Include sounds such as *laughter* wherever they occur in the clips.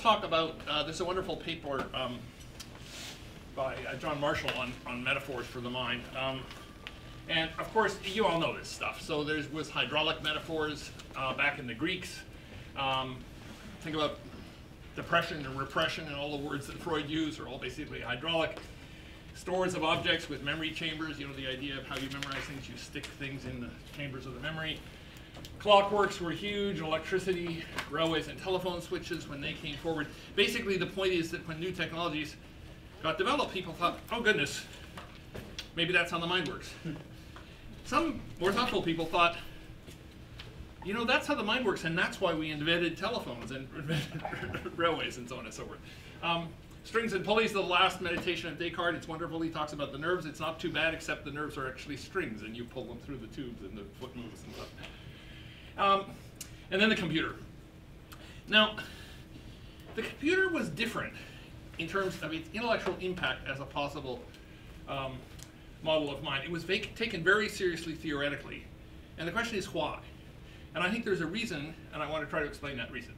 talk about, uh, there's a wonderful paper um, by uh, John Marshall on, on metaphors for the mind. Um, and of course, you all know this stuff. So there was hydraulic metaphors uh, back in the Greeks. Um, think about depression and repression and all the words that Freud used are all basically hydraulic. Stores of objects with memory chambers, you know, the idea of how you memorize things, you stick things in the chambers of the memory. Clockworks were huge, electricity, railways and telephone switches when they came forward. Basically, the point is that when new technologies got developed, people thought, oh goodness, maybe that's how the mind works. Some more thoughtful people thought, you know, that's how the mind works, and that's why we invented telephones and *laughs* railways and so on and so forth. Um, strings and pulleys, the last meditation of Descartes, it's wonderful. He talks about the nerves. It's not too bad, except the nerves are actually strings, and you pull them through the tubes, and the foot moves and stuff. Um, and then the computer. Now, the computer was different in terms of its intellectual impact as a possible um, model of mind. It was taken very seriously theoretically. And the question is why? And I think there's a reason, and I want to try to explain that reason.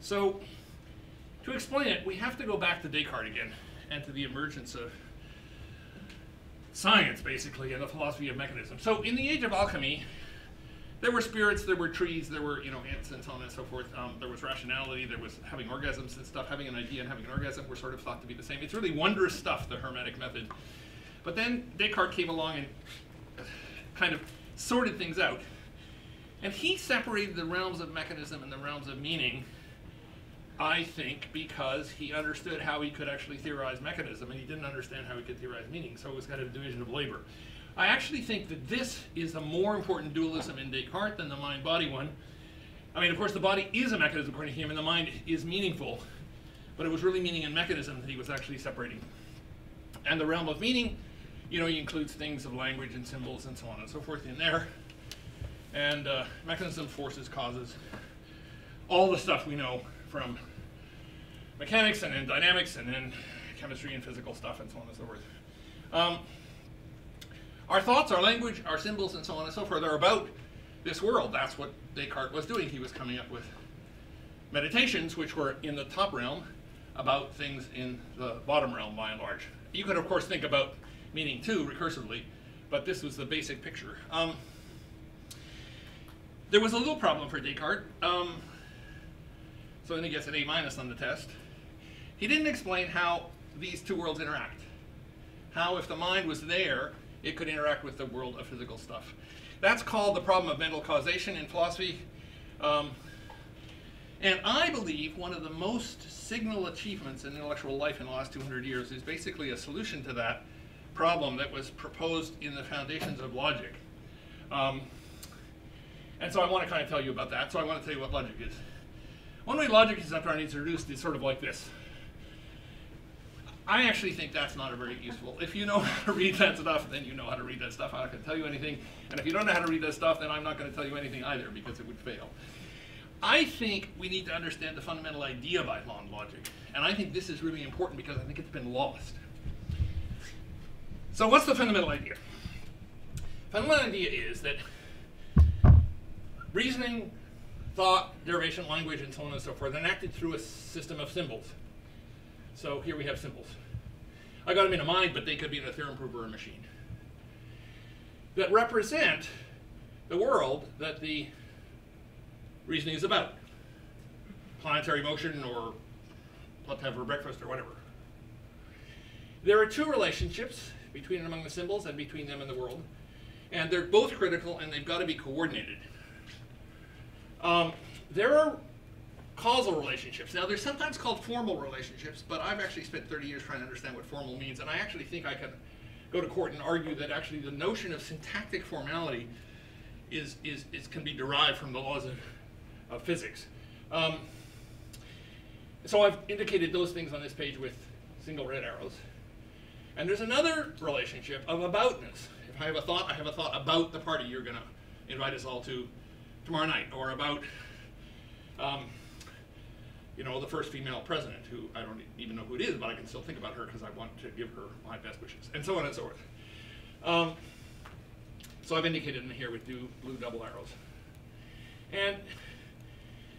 So, to explain it, we have to go back to Descartes again and to the emergence of science, basically, and the philosophy of mechanism. So, in the age of alchemy, there were spirits, there were trees, there were you know ants and so on and so forth. Um, there was rationality, there was having orgasms and stuff. Having an idea and having an orgasm were sort of thought to be the same. It's really wondrous stuff, the Hermetic method. But then Descartes came along and kind of sorted things out. And he separated the realms of mechanism and the realms of meaning, I think, because he understood how he could actually theorize mechanism and he didn't understand how he could theorize meaning. So it was kind of a division of labor. I actually think that this is a more important dualism in Descartes than the mind-body one. I mean, of course, the body is a mechanism according to him, and the mind is meaningful, but it was really meaning and mechanism that he was actually separating. And the realm of meaning, you know, he includes things of language and symbols and so on and so forth in there. And uh, mechanism, forces, causes, all the stuff we know from mechanics and then dynamics and then chemistry and physical stuff and so on and so forth. Um, our thoughts, our language, our symbols, and so on and so forth are about this world. That's what Descartes was doing. He was coming up with meditations, which were in the top realm, about things in the bottom realm by and large. You could, of course, think about meaning too, recursively, but this was the basic picture. Um, there was a little problem for Descartes. Um, so then he gets an A minus on the test. He didn't explain how these two worlds interact. How, if the mind was there, it could interact with the world of physical stuff. That's called the problem of mental causation in philosophy. Um, and I believe one of the most signal achievements in intellectual life in the last 200 years is basically a solution to that problem that was proposed in the foundations of logic. Um, and so I want to kind of tell you about that. So I want to tell you what logic is. One way logic is trying to introduce is sort of like this. I actually think that's not a very useful. If you know *laughs* how to read that stuff, then you know how to read that stuff. I'm not going to tell you anything. And if you don't know how to read that stuff, then I'm not going to tell you anything either because it would fail. I think we need to understand the fundamental idea behind logic. And I think this is really important because I think it's been lost. So what's the fundamental idea? Fundamental idea is that reasoning, thought, derivation, language, and so on and so forth are enacted through a system of symbols. So here we have symbols. I got them in a mind, but they could be in a theorem proof or a machine. That represent the world that the reasoning is about. Planetary motion or what time for breakfast or whatever. There are two relationships between and among the symbols and between them and the world. And they're both critical and they've got to be coordinated. Um, there are causal relationships. Now, they're sometimes called formal relationships, but I've actually spent 30 years trying to understand what formal means, and I actually think I can go to court and argue that actually the notion of syntactic formality is, is, is can be derived from the laws of, of physics. Um, so I've indicated those things on this page with single red arrows. And there's another relationship of aboutness. If I have a thought, I have a thought about the party you're going to invite us all to tomorrow night, or about um, you know, the first female president, who I don't even know who it is, but I can still think about her because I want to give her my best wishes, and so on and so forth. Um, so I've indicated in here with blue double arrows. And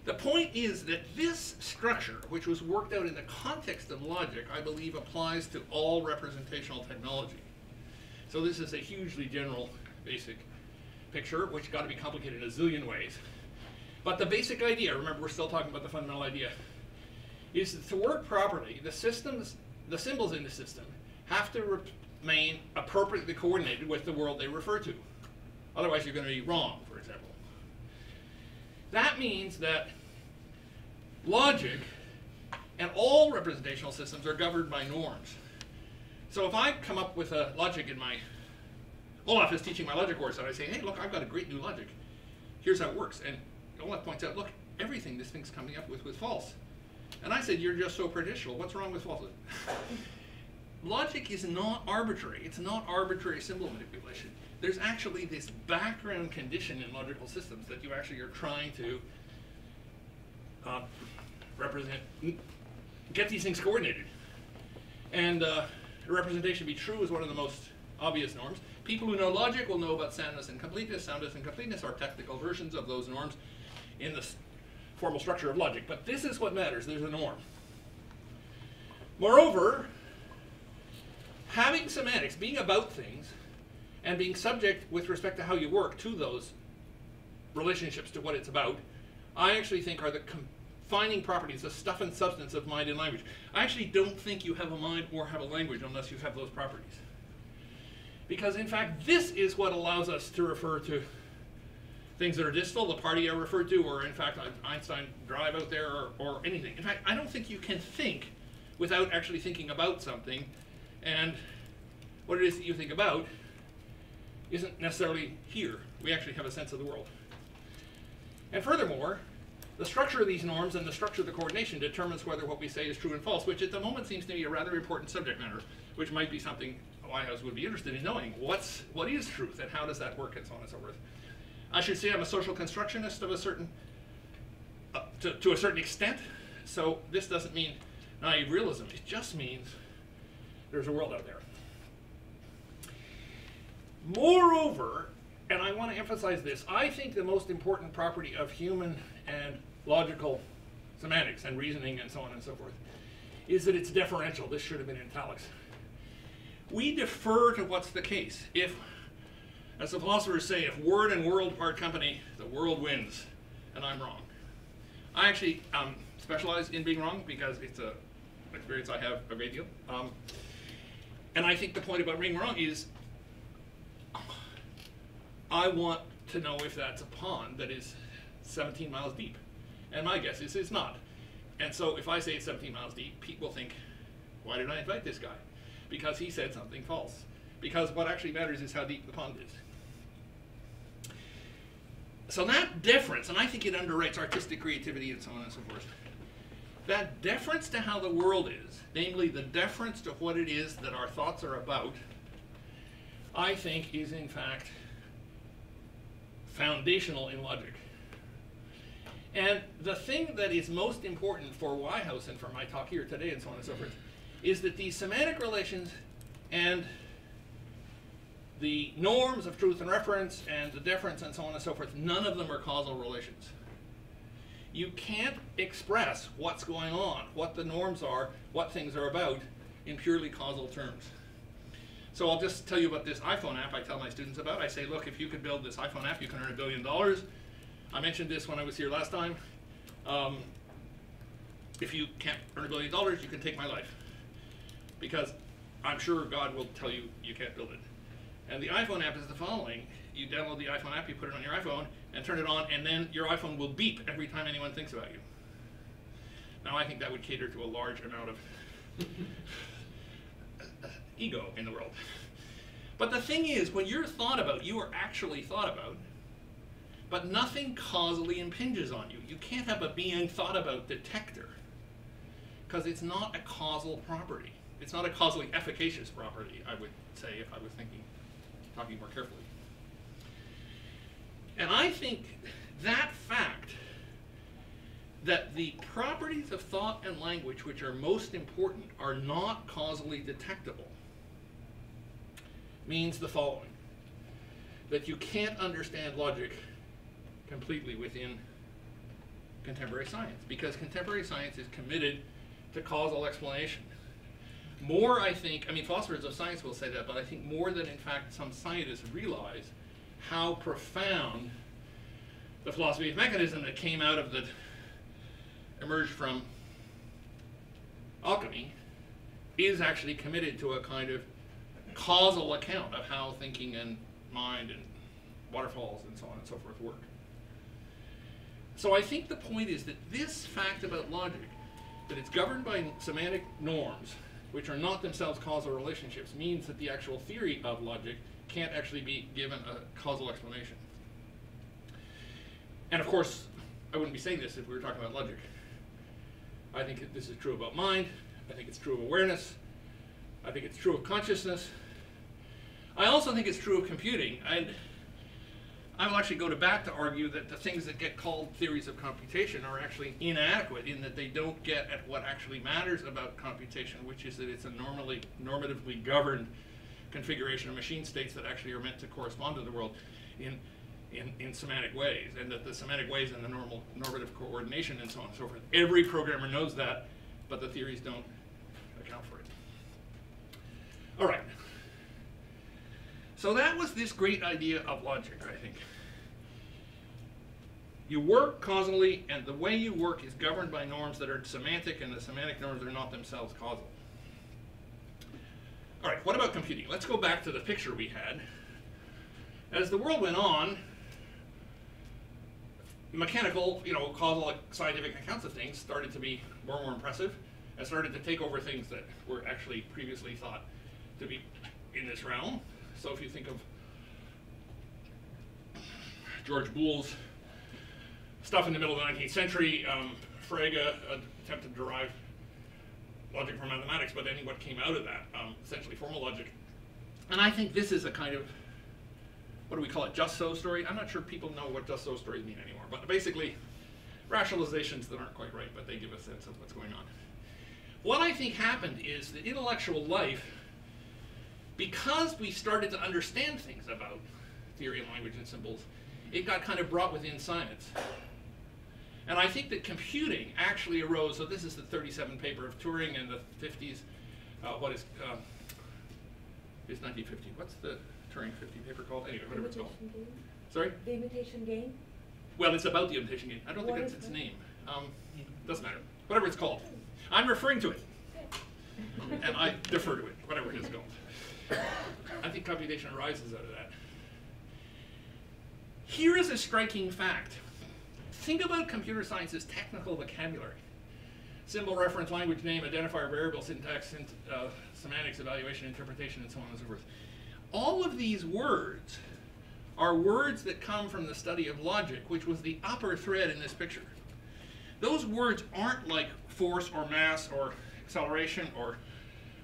The point is that this structure, which was worked out in the context of logic, I believe applies to all representational technology. So this is a hugely general, basic picture, which got to be complicated in a zillion ways. But the basic idea, remember we're still talking about the fundamental idea, is that to work properly, the systems, the symbols in the system have to remain appropriately coordinated with the world they refer to. Otherwise you're going to be wrong, for example. That means that logic and all representational systems are governed by norms. So if I come up with a logic in my Olaf is teaching my logic course, and I say, hey, look, I've got a great new logic. Here's how it works. And Olaf points out, look, everything this thing's coming up with was false. And I said, you're just so prejudicial. What's wrong with falsehood? *laughs* logic is not arbitrary. It's not arbitrary symbol manipulation. There's actually this background condition in logical systems that you actually are trying to uh, represent, get these things coordinated. And uh, representation be true is one of the most obvious norms. People who know logic will know about soundness and completeness. Soundness and completeness are technical versions of those norms in the formal structure of logic. But this is what matters. There's a norm. Moreover, having semantics, being about things, and being subject with respect to how you work to those relationships to what it's about, I actually think are the confining properties, the stuff and substance of mind and language. I actually don't think you have a mind or have a language unless you have those properties. Because in fact, this is what allows us to refer to things that are distal, the party I referred to, or in fact, Einstein drive out there, or, or anything. In fact, I don't think you can think without actually thinking about something, and what it is that you think about isn't necessarily here. We actually have a sense of the world. And furthermore, the structure of these norms and the structure of the coordination determines whether what we say is true and false, which at the moment seems to be a rather important subject matter, which might be something YHouse would be interested in knowing. What's, what is truth and how does that work and so on and so forth. I should say I'm a social constructionist of a certain, uh, to, to a certain extent. So this doesn't mean naive realism. It just means there's a world out there. Moreover, and I want to emphasize this, I think the most important property of human and logical semantics and reasoning and so on and so forth is that it's deferential. This should have been in italics. We defer to what's the case. If, as the philosophers say, if word and world part company, the world wins, and I'm wrong. I actually um, specialize in being wrong because it's a experience I have a great deal. Um, and I think the point about being wrong is I want to know if that's a pond that is 17 miles deep. And my guess is it's not. And so if I say it's 17 miles deep, Pete will think, why did I invite this guy? Because he said something false. Because what actually matters is how deep the pond is. So that deference, and I think it underwrites artistic creativity and so on and so forth, that deference to how the world is, namely the deference to what it is that our thoughts are about, I think is in fact foundational in logic. And the thing that is most important for YHouse and for my talk here today and so on and so forth is that these semantic relations and the norms of truth and reference and the difference and so on and so forth, none of them are causal relations. You can't express what's going on, what the norms are, what things are about in purely causal terms. So I'll just tell you about this iPhone app I tell my students about. I say, look, if you could build this iPhone app, you can earn a billion dollars. I mentioned this when I was here last time. Um, if you can't earn a billion dollars, you can take my life. Because I'm sure God will tell you you can't build it. And the iPhone app is the following. You download the iPhone app, you put it on your iPhone, and turn it on, and then your iPhone will beep every time anyone thinks about you. Now, I think that would cater to a large amount of *laughs* ego in the world. But the thing is, when you're thought about, you are actually thought about, but nothing causally impinges on you. You can't have a being thought about detector because it's not a causal property. It's not a causally efficacious property, I would say, if I was thinking, talking more carefully. And I think that fact that the properties of thought and language which are most important are not causally detectable means the following that you can't understand logic completely within contemporary science because contemporary science is committed to causal explanation. More, I think, I mean, philosophers of science will say that, but I think more than in fact some scientists realize how profound the philosophy of mechanism that came out of the, emerged from alchemy, is actually committed to a kind of causal account of how thinking and mind and waterfalls and so on and so forth work. So I think the point is that this fact about logic, that it's governed by semantic norms, which are not themselves causal relationships, means that the actual theory of logic can't actually be given a causal explanation. And of course, I wouldn't be saying this if we were talking about logic. I think this is true about mind. I think it's true of awareness. I think it's true of consciousness. I also think it's true of computing. I will actually go to back to argue that the things that get called theories of computation are actually inadequate in that they don't get at what actually matters about computation, which is that it's a normally normatively governed configuration of machine states that actually are meant to correspond to the world in, in, in semantic ways, and that the semantic ways and the normal normative coordination and so on and so forth. Every programmer knows that, but the theories don't account for it. All right. So that was this great idea of logic, I think. You work causally, and the way you work is governed by norms that are semantic, and the semantic norms are not themselves causal. All right, what about computing? Let's go back to the picture we had. As the world went on, mechanical, you know, causal scientific accounts of things started to be more and more impressive and started to take over things that were actually previously thought to be in this realm. So if you think of George Boole's stuff in the middle of the 19th century, um, Frege attempted to derive logic from mathematics, but then what came out of that, um, essentially formal logic. And I think this is a kind of, what do we call it, just so story? I'm not sure people know what just so stories mean anymore, but basically rationalizations that aren't quite right, but they give a sense of what's going on. What I think happened is that intellectual life because we started to understand things about theory and language and symbols, it got kind of brought within science. And I think that computing actually arose, so this is the 37 paper of Turing in the 50s, uh, what is, uh, is 1950, what's the Turing 50 paper called? Anyway, whatever it's called. Game? Sorry? The imitation game? Well, it's about the imitation game. I don't What think that's its that? name. Um, doesn't matter. Whatever it's called. I'm referring to it. and I defer to it, whatever it is called. *coughs* I think computation arises out of that. Here is a striking fact. Think about computer science's technical vocabulary. Symbol, reference, language, name, identifier, variable, syntax, synt- uh, semantics, evaluation, interpretation, and so on and so forth. All of these words are words that come from the study of logic, which was the upper thread in this picture. Those words aren't like force or mass or acceleration or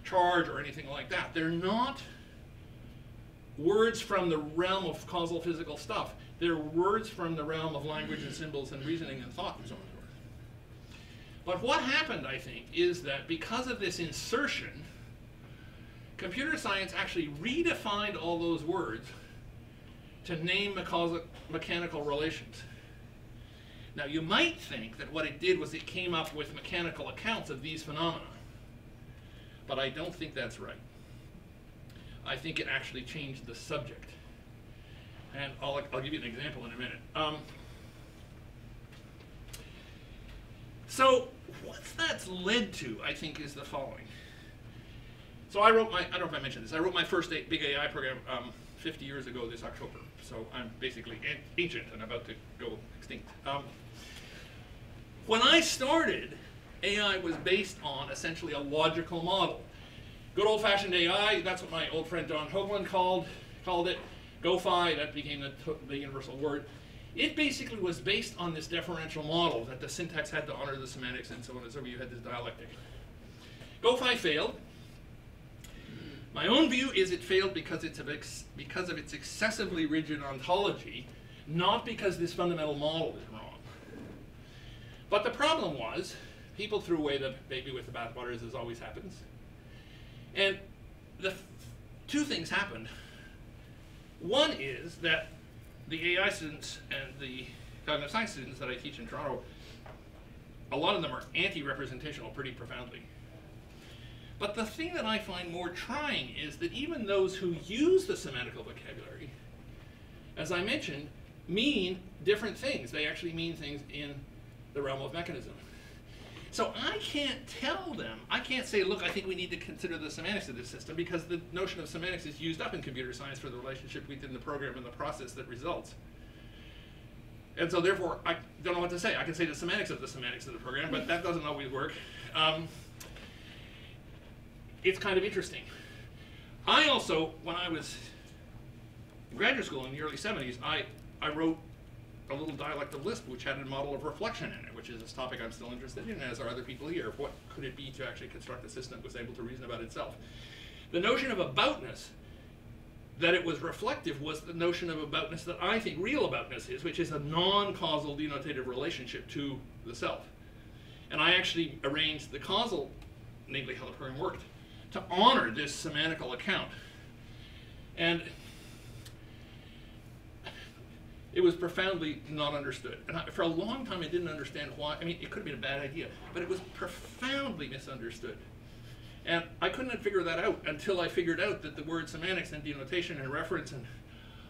charge or anything like that. They're not words from the realm of causal physical stuff. They're words from the realm of language and symbols and reasoning and thought and so on and so forth. But what happened, I think, is that because of this insertion, computer science actually redefined all those words to name mechanical relations. Now, you might think that what it did was it came up with mechanical accounts of these phenomena. But I don't think that's right. I think it actually changed the subject. And I'll, I'll give you an example in a minute. Um, so, what that's led to, I think, is the following. So I wrote my, I don't know if I mentioned this, I wrote my first big AI program um, 50 years ago this October. So I'm basically an- ancient and about to go extinct. Um, when I started, AI was based on essentially a logical model. Good old-fashioned AI, that's what my old friend John Haugeland called, called it. GOFAI, that became the, the universal word. It basically was based on this deferential model that the syntax had to honor the semantics and so on and so forth. You had this dialectic. GOFAI failed. My own view is it failed because, it's of because of its excessively rigid ontology, not because this fundamental model is wrong. But the problem was, people threw away the baby with the bathwater, as always happens. And the two things happened. One is that the AI students and the cognitive science students that I teach in Toronto a lot of them are anti-representational pretty profoundly. But the thing that I find more trying is that even those who use the semantical vocabulary, as I mentioned, mean different things. They actually mean things in the realm of mechanism. So I can't tell them, I can't say, look, I think we need to consider the semantics of this system because the notion of semantics is used up in computer science for the relationship within the program and the process that results. And so therefore, I don't know what to say. I can say the semantics of the semantics of the program, but that doesn't always work. Um, it's kind of interesting. I also, when I was in graduate school in the early 70s, I, I wrote a little dialect of Lisp which had a model of reflection in it, which is a topic I'm still interested in, as are other people here. What could it be to actually construct a system that was able to reason about itself? The notion of aboutness, that it was reflective, was the notion of aboutness that I think real aboutness is, which is a non-causal denotative relationship to the self. And I actually arranged the causal, namely how the program worked, to honor this semantical account. And it was profoundly not understood. And I, for a long time, I didn't understand why. I mean, it could have been a bad idea, but it was profoundly misunderstood. And I couldn't figure that out until I figured out that the word semantics and denotation and reference and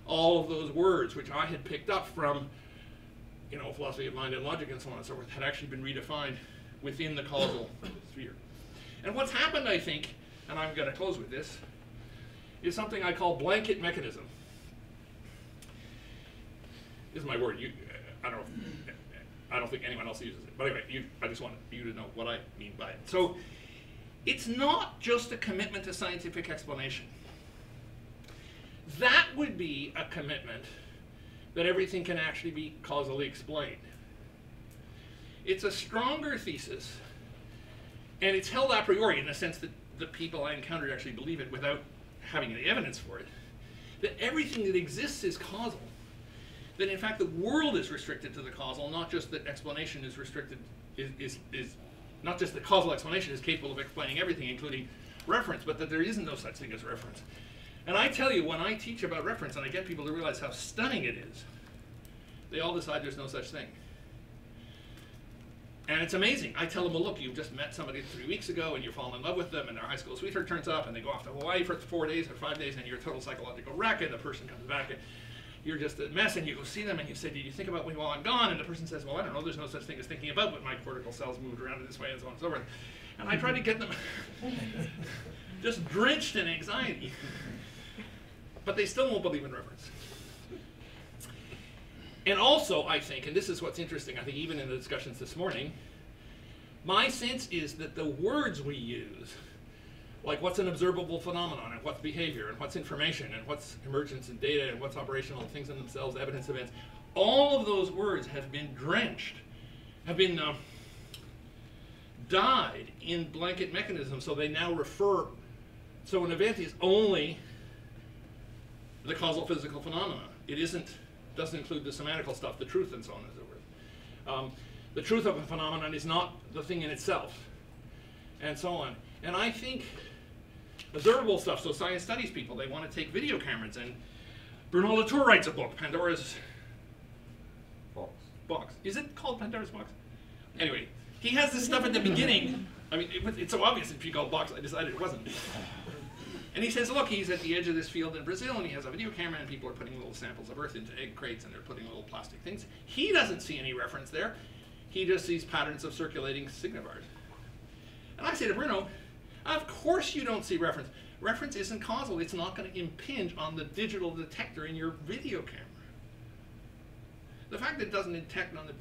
all of those words, which I had picked up from, you know, philosophy of mind and logic and so on and so forth, had actually been redefined within the causal *coughs* sphere. And what's happened, I think, and I'm going to close with this, is something I call blanket mechanism. Is my word. You, I don't, I don't think anyone else uses it. But anyway, you, I just want you to know what I mean by it. So, it's not just a commitment to scientific explanation. That would be a commitment that everything can actually be causally explained. It's a stronger thesis, and it's held a priori in the sense that the people I encountered actually believe it without having any evidence for it, that everything that exists is causal. That in fact the world is restricted to the causal, not just that explanation is restricted, is, is, is not just the causal explanation is capable of explaining everything, including reference, but that there isn't no such thing as reference. And I tell you, when I teach about reference and I get people to realize how stunning it is, they all decide there's no such thing. And it's amazing. I tell them, well, look, you've just met somebody three weeks ago and you fall in love with them and their high school sweetheart turns up and they go off to Hawaii for four days or five days and you're a total psychological wreck and the person comes back and you're just a mess and you go see them and you say, did you think about me while I'm gone? And the person says, well, I don't know, there's no such thing as thinking about, but my cortical cells moved around in this way and so on and so forth. And I try to get them *laughs* just drenched in anxiety. But they still won't believe in reference. And also, I think, and this is what's interesting, I think even in the discussions this morning, my sense is that the words we use, like what's an observable phenomenon, and what's behavior, and what's information, and what's emergence and data, and what's operational things in themselves, evidence events, all of those words have been drenched, have been uh, dyed in blanket mechanism, so they now refer. So an event is only the causal physical phenomena. It isn't doesn't include the semantical stuff, the truth, and so on and so forth. Um, the truth of a phenomenon is not the thing in itself, and so on. And I think observable stuff, so science studies people, they want to take video cameras, and Bruno Latour writes a book, Pandora's Box. Box. Is it called Pandora's Box? Anyway, he has this stuff at the beginning. I mean, it, it's so obvious if you called box, I decided it wasn't. And he says, look, he's at the edge of this field in Brazil, and he has a video camera, and people are putting little samples of Earth into egg crates, and they're putting little plastic things. He doesn't see any reference there. He just sees patterns of circulating signivars. And I say to Bruno, of course you don't see reference. Reference isn't causal. It's not going to impinge on the digital detector in your video camera. The fact that it doesn't detect on the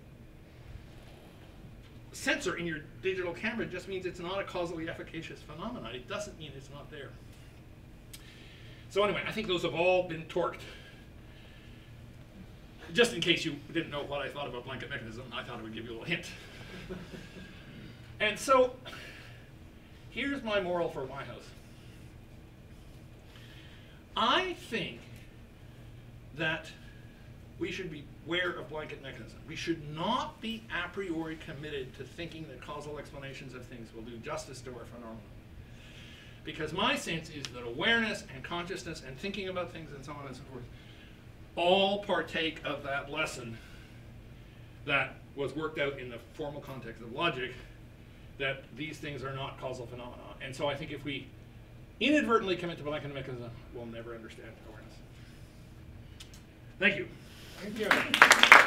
sensor in your digital camera just means it's not a causally efficacious phenomenon. It doesn't mean it's not there. So anyway, I think those have all been torqued. Just in case you didn't know what I thought about blanket mechanism, I thought it would give you a little hint. *laughs* and so, here's my moral for YHouse. I think that we should be aware of blanket mechanism. We should not be a priori committed to thinking that causal explanations of things will do justice to our phenomena. Because my sense is that awareness and consciousness and thinking about things and so on and so forth all partake of that lesson that was worked out in the formal context of logic, that these things are not causal phenomena. And so I think if we inadvertently commit to molecular mechanism, we'll never understand awareness. Thank you. Thank you.